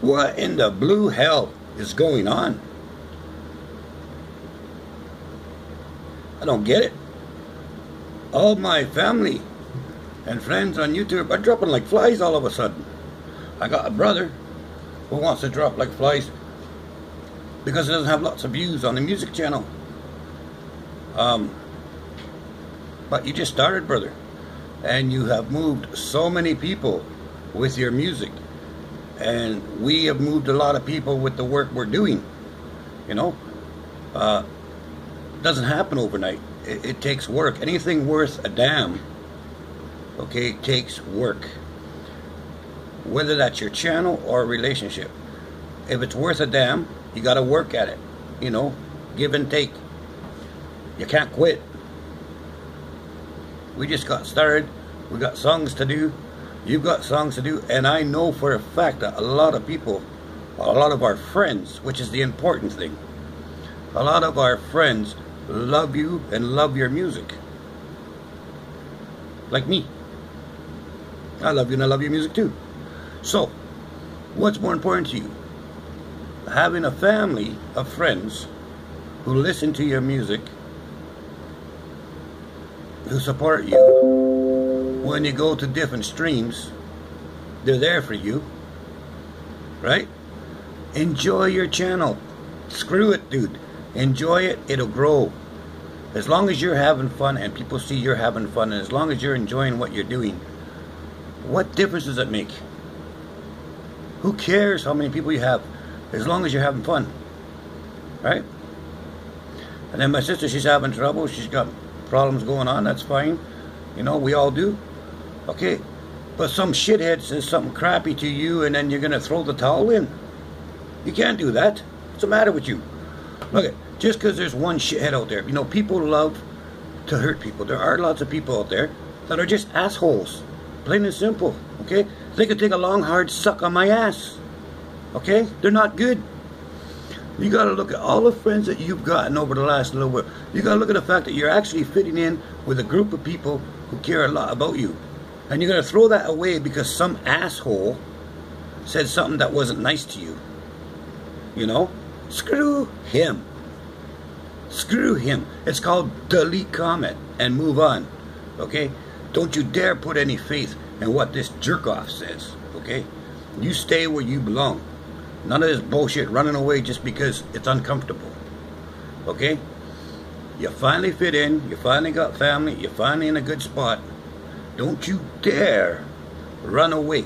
What in the blue hell is going on? I don't get it. All my family and friends on YouTube are dropping like flies all of a sudden. I got a brother who wants to drop like flies because he doesn't have lots of views on the music channel. Um, but you just started, brother, and you have moved so many people with your music, and we have moved a lot of people with the work we're doing. You know, uh, doesn't happen overnight. It, it takes work. Anything worth a damn, okay, takes work. Whether that's your channel or a relationship. If it's worth a damn, you got to work at it. You know, give and take. You can't quit. We just got started. We got songs to do. You've got songs to do. And I know for a fact that a lot of people, a lot of our friends, which is the important thing, a lot of our friends love you and love your music. Like me. I love you and I love your music too. So, what's more important to you? Having a family of friends who listen to your music, who support you when you go to different streams, they're there for you, right? Enjoy your channel. Screw it, dude. Enjoy it, it'll grow. As long as you're having fun and people see you're having fun, and as long as you're enjoying what you're doing, what difference does it make? Who cares how many people you have, as long as you're having fun, right? And then my sister, she's having trouble. She's got problems going on. That's fine. You know, we all do. Okay. But some shithead says something crappy to you, and then you're going to throw the towel in. You can't do that. What's the matter with you? Look, just because there's one shithead out there, you know, people love to hurt people. There are lots of people out there that are just assholes. Plain and simple. Okay? They could take a long, hard suck on my ass. Okay? They're not good. You got to look at all the friends that you've gotten over the last little while. You got to look at the fact that you're actually fitting in with a group of people who care a lot about you. And you're going to throw that away because some asshole said something that wasn't nice to you. You know? Screw him. Screw him. It's called delete comment and move on. Okay? Don't you dare put any faith in what this jerk off says. Okay? You stay where you belong. None of this bullshit running away just because it's uncomfortable. Okay? You finally fit in, you finally got family, you're finally in a good spot. Don't you dare run away.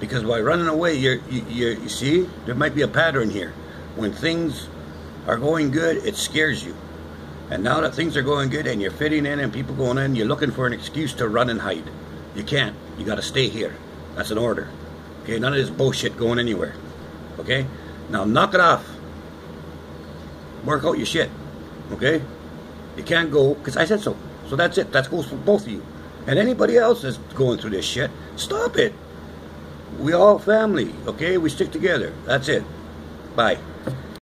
Because by running away, you're, you, you're, you see, there might be a pattern here. When things are going good, it scares you. And now that things are going good and you're fitting in and people going in, you're looking for an excuse to run and hide. You can't. You got to stay here. That's an order. Okay, none of this bullshit going anywhere. Okay? Now knock it off. Work out your shit. Okay? You can't go, because I said so. So that's it. That goes for both of you. And anybody else that's going through this shit, stop it. We all family, okay? We stick together. That's it. Bye.